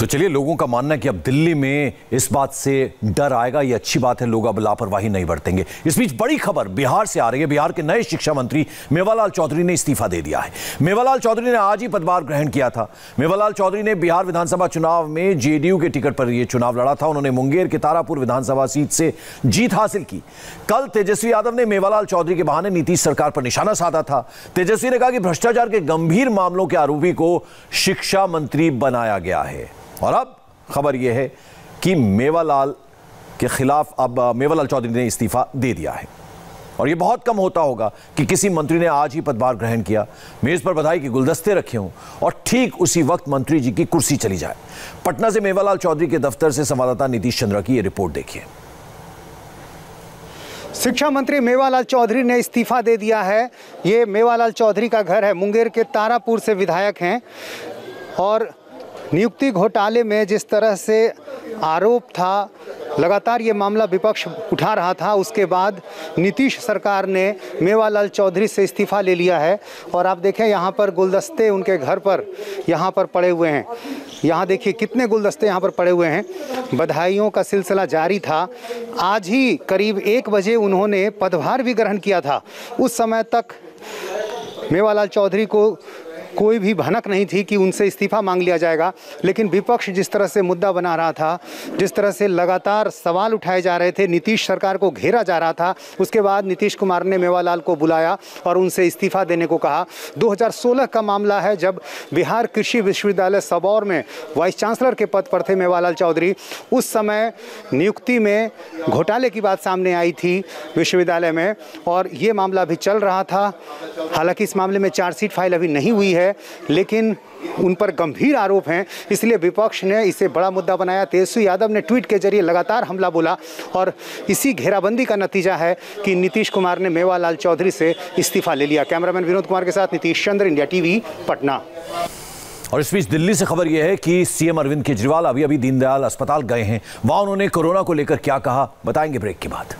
तो चलिए लोगों का मानना है कि अब दिल्ली में इस बात से डर आएगा, ये अच्छी बात है, लोग अब लापरवाही नहीं बरतेंगे। इस बीच बड़ी खबर बिहार से आ रही है। बिहार के नए शिक्षा मंत्री मेवालाल चौधरी ने इस्तीफा दे दिया है। मेवालाल चौधरी ने आज ही पदभार ग्रहण किया था। मेवालाल चौधरी ने बिहार विधानसभा चुनाव में जेडीयू के टिकट पर यह चुनाव लड़ा था। उन्होंने मुंगेर के तारापुर विधानसभा सीट से जीत हासिल की। कल तेजस्वी यादव ने मेवालाल चौधरी के बहाने नीतीश सरकार पर निशाना साधा था। तेजस्वी ने कहा कि भ्रष्टाचार के गंभीर मामलों के आरोपी को शिक्षा मंत्री बनाया गया है। और अब खबर यह है कि मेवालाल के खिलाफ अब मेवालाल चौधरी ने इस्तीफा दे दिया है। और यह बहुत कम होता होगा कि किसी मंत्री ने आज ही पदभार ग्रहण किया। मेज पर बधाई के गुलदस्ते रखे हों और ठीक उसी वक्त मंत्री जी की कुर्सी चली जाए। पटना से मेवालाल चौधरी के दफ्तर से संवाददाता नीतीश चंद्रा की यह रिपोर्ट देखिए। शिक्षा मंत्री मेवालाल चौधरी ने इस्तीफा दे दिया है। ये मेवालाल चौधरी का घर है। मुंगेर के तारापुर से विधायक हैं और नियुक्ति घोटाले में जिस तरह से आरोप था, लगातार ये मामला विपक्ष उठा रहा था, उसके बाद नीतीश सरकार ने मेवालाल चौधरी से इस्तीफा ले लिया है। और आप देखें, यहाँ पर गुलदस्ते उनके घर पर यहाँ पर पड़े हुए हैं। यहाँ देखिए, कितने गुलदस्ते यहाँ पर पड़े हुए हैं। बधाइयों का सिलसिला जारी था। आज ही करीब एक बजे उन्होंने पदभार भी ग्रहण किया था। उस समय तक मेवालाल चौधरी को कोई भी भनक नहीं थी कि उनसे इस्तीफा मांग लिया जाएगा, लेकिन विपक्ष जिस तरह से मुद्दा बना रहा था, जिस तरह से लगातार सवाल उठाए जा रहे थे, नीतीश सरकार को घेरा जा रहा था, उसके बाद नीतीश कुमार ने मेवालाल को बुलाया और उनसे इस्तीफा देने को कहा। 2016 का मामला है जब बिहार कृषि विश्वविद्यालय सबौर में वाइस चांसलर के पद पर थे मेवालाल चौधरी, उस समय नियुक्ति में घोटाले की बात सामने आई थी विश्वविद्यालय में और ये मामला अभी चल रहा था। हालाँकि इस मामले में चार्जशीट फ़ाइल अभी नहीं हुई है, लेकिन उन पर गंभीर आरोप हैं। इसलिए विपक्ष ने इसे बड़ा मुद्दा बनाया। तेजस्वी यादव ने ट्वीट के ज़रिए लगातार हमला बोला और इसी घेराबंदी का नतीजा है कि नीतीश कुमार ने मेवालाल चौधरी से इस्तीफा ले लिया। कैमरामैन विनोद कुमार के साथ नीतीश चंद्र, इंडिया टीवी, पटना। और इस बीच दिल्ली से खबर यह है कि सीएम अरविंद केजरीवाल अभी अभी दीनदयाल अस्पताल गए हैं। वहाँ उन्होंने कोरोना को लेकर क्या कहा, बताएँगे ब्रेक के बाद।